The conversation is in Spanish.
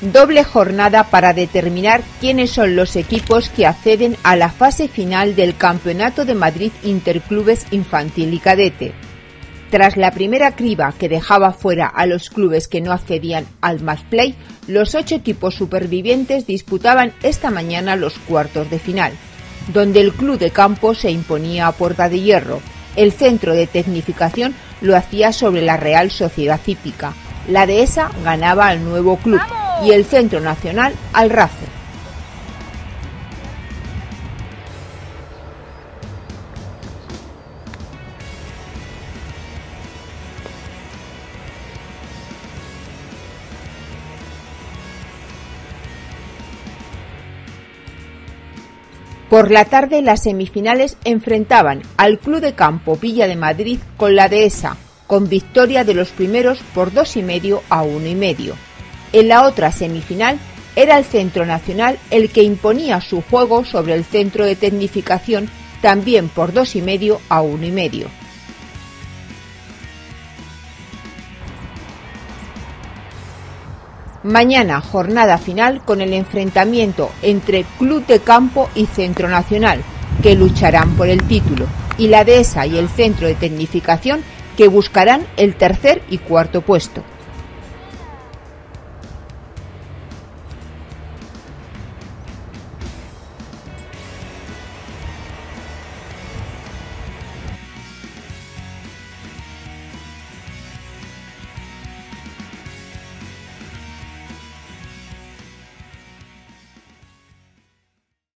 Doble jornada para determinar quiénes son los equipos que acceden a la fase final del Campeonato de Madrid Interclubes Infantil y Cadete. Tras la primera criba que dejaba fuera a los clubes que no accedían al Match Play, los ocho equipos supervivientes disputaban esta mañana los cuartos de final, donde el club de campo se imponía a puerta de hierro. El centro de tecnificación lo hacía sobre la Real Sociedad Cípica. La dehesa ganaba al nuevo club y el Centro Nacional al RACE. Por la tarde las semifinales enfrentaban al Club de Campo Villa de Madrid con la Dehesa, con victoria de los primeros por dos y medio a uno y medio. En la otra semifinal era el Centro Nacional el que imponía su juego sobre el Centro de Tecnificación también por dos y medio a uno y medio. Mañana jornada final con el enfrentamiento entre Club de Campo y Centro Nacional, que lucharán por el título, y la Dehesa y el Centro de Tecnificación que buscarán el tercer y cuarto puesto.